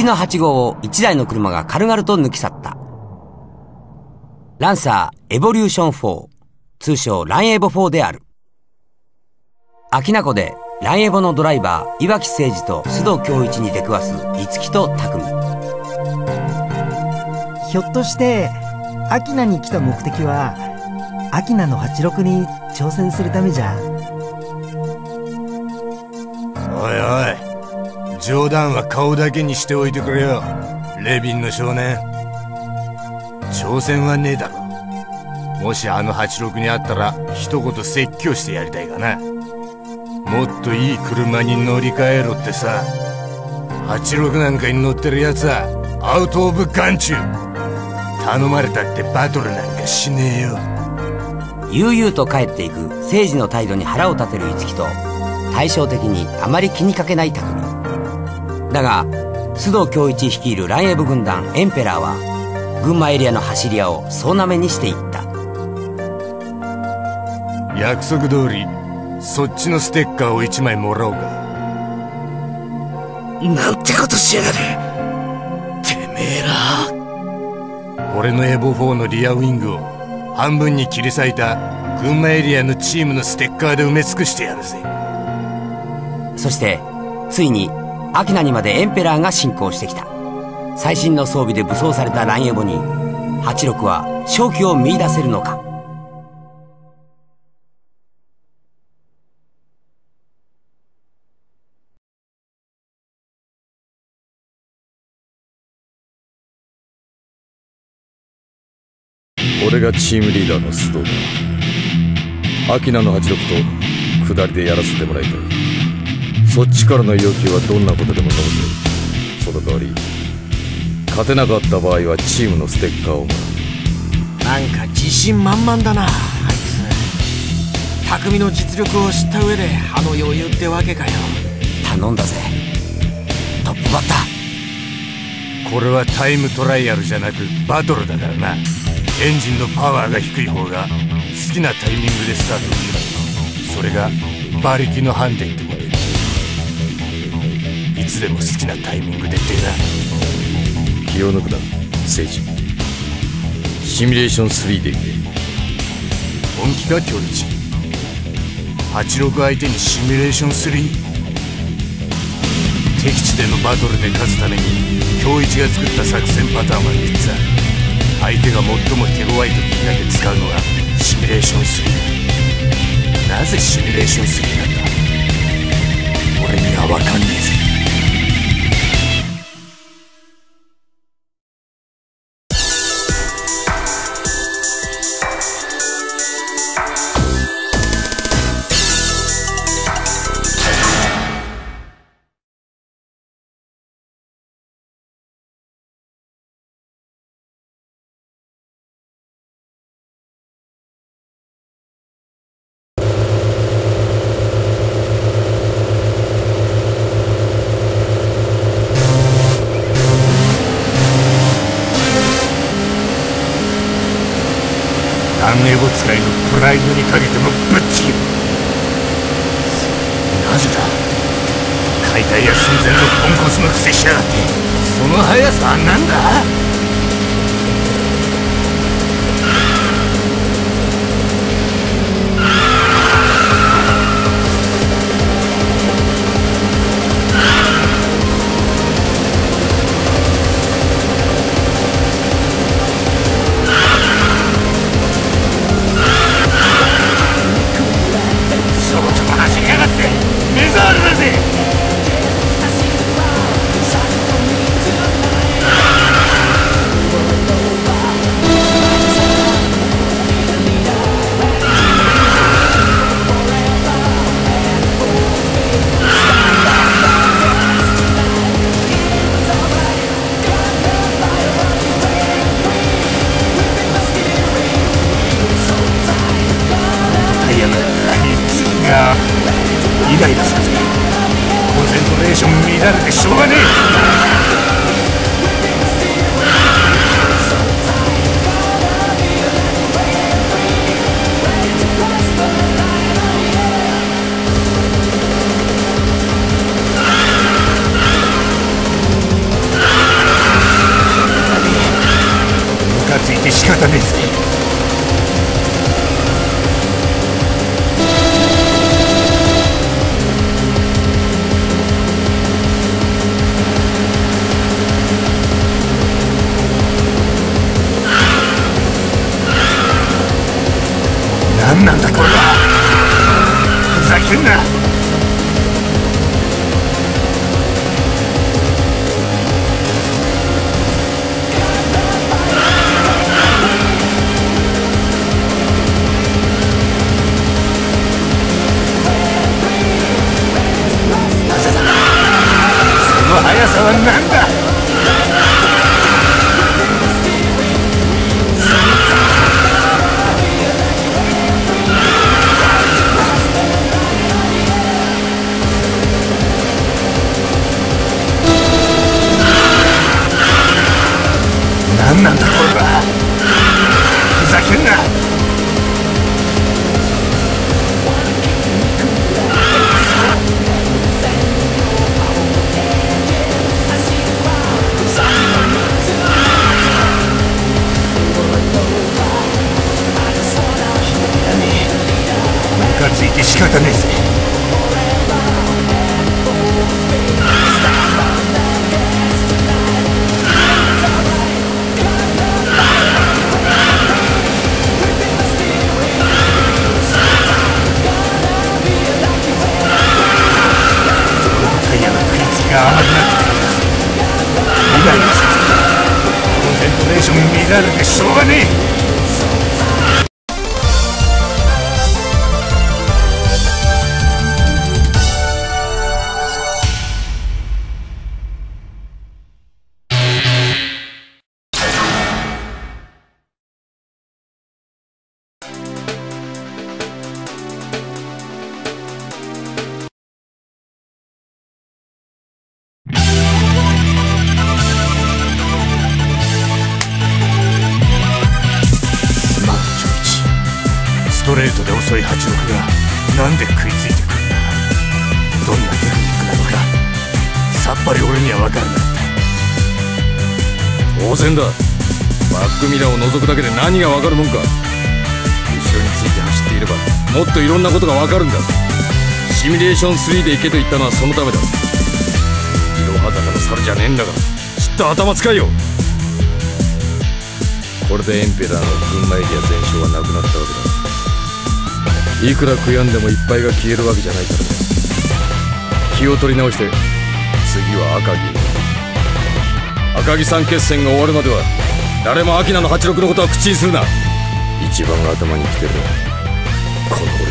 きの8号を1台の車が軽々と抜き去った。ランサーエボリューション4、通称ランエボ4である。秋名湖でランエボのドライバー、岩木誠二と須藤恭一に出くわす五木と匠。ひょっとして、アキナに来た目的は、アキナの86に挑戦するためじゃ？おいおい冗談は顔だけにしておいてくれよ。レビンの少年。挑戦はねえだろ。もしあの86にあったら一言説教してやりたいかな。もっといい車に乗り換えろってさ。86なんかに乗ってるやつはアウト・オブ・眼中。頼まれたってバトルなんかしねえよ。悠々と帰っていく政治の態度に腹を立てる五木と対照的にあまり気にかけない匠。だが須藤恭一率いるランエブ軍団エンペラーは群馬エリアの走り屋を総なめにしていった。約束通りそっちのステッカーを1枚もらおうか。なんてことしやがる。てめえら。俺のエボ4のリアウィングを半分に切り裂いた群馬エリアのチームのステッカーで埋め尽くしてやるぜ。そしてついにアキナにまでエンペラーが侵攻してきた。最新の装備で武装されたランエボに86は勝機を見出せるのか。俺がチームリーダーの須藤だ。アキナの86と下りでやらせてもらいたい。そっちからの要求はどんなことでも飲むぜその代わり勝てなかった場合はチームのステッカーをもらう。なんか自信満々だなあいつ。匠の実力を知った上であの余裕ってわけかよ。頼んだぜ。トップバッター。これはタイムトライアルじゃなくバトルだからな。エンジンのパワーが低い方が好きなタイミングでスタートできる。それが馬力のハンデってことつでも好きなタイミングでってな気を抜くな聖治。シミュレーション3でいけ本気か今日一86相手にシミュレーション3敵地でのバトルで勝つために今日一が作った作戦パターンは3つある。相手が最も手強い時にだけ使うのがシミュレーション3だなぜシミュレーション3なんだ？俺には分かんねえぜランエボ使いのプライドにかけてもぶっちぎるなぜだ？解体や寸前のポンコツのくせしやがって。その速さは何だ？がイライラする。ぜコンセントレーション乱れてしょうがねえ。未来のコントレートで遅い86がなんで食いついてくるんだ。どんなテクニックなのかさっぱり俺には分からなかった当然だ。バックミラーを覗くだけで何がわかるもんか。後ろについて走っていればもっといろんなことがわかるんだ。シミュレーション3で行けと言ったのはそのためだ。いろは坂の猿じゃねえんだからちっと頭使いよ。これでエンペラーの群馬エリア全焼はなくなったわけだいくら悔やんでもいっぱいが消えるわけじゃないから。ね気を取り直して次は赤城。赤城さん決戦が終わるまでは誰もアキナの86のことは口にするな。一番頭に来てるこの俺。